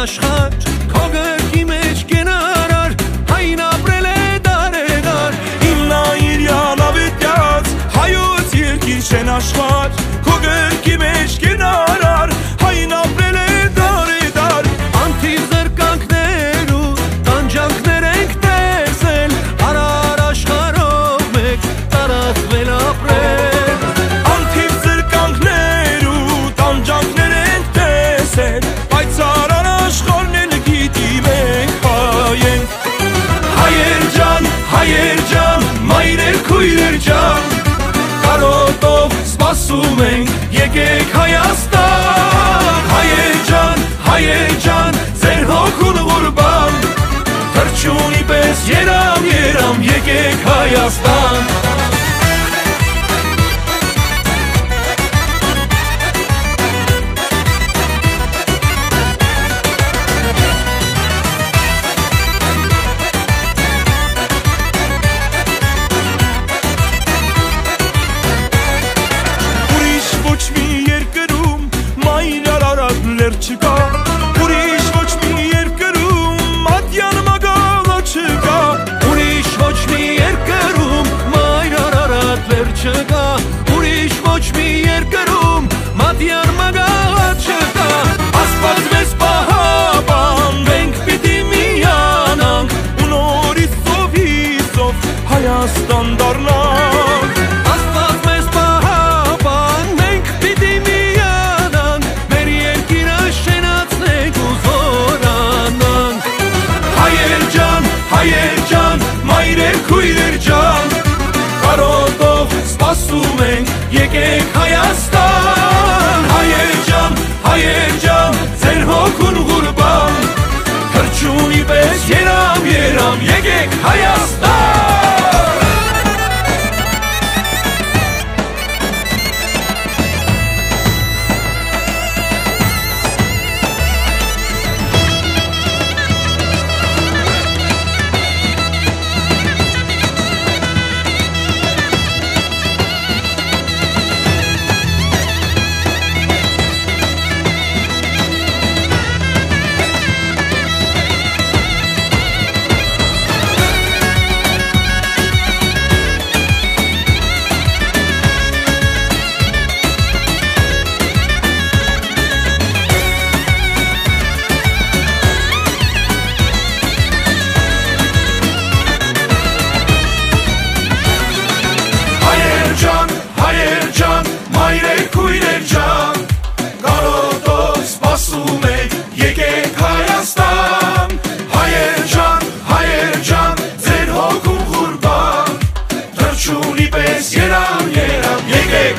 աշխար Քո գրքի մեջ կենարար Հայն ապրել է դարեգար Իլնա իր յանավետյած Հայոց երկիր չեն աշխար Քո գրքի մեջ կենարար Հայն ապրել է դարեգար Անթիվ զրկանքներ ու տանջանքներ ենք տեսել Հարար աշխարով մեկ տարածվել ապրել Անթիվ զրկանքներ ու տանջանքներ ենք տեսել Բայց չկա, ուրիշ ոչ մի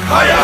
Feuer!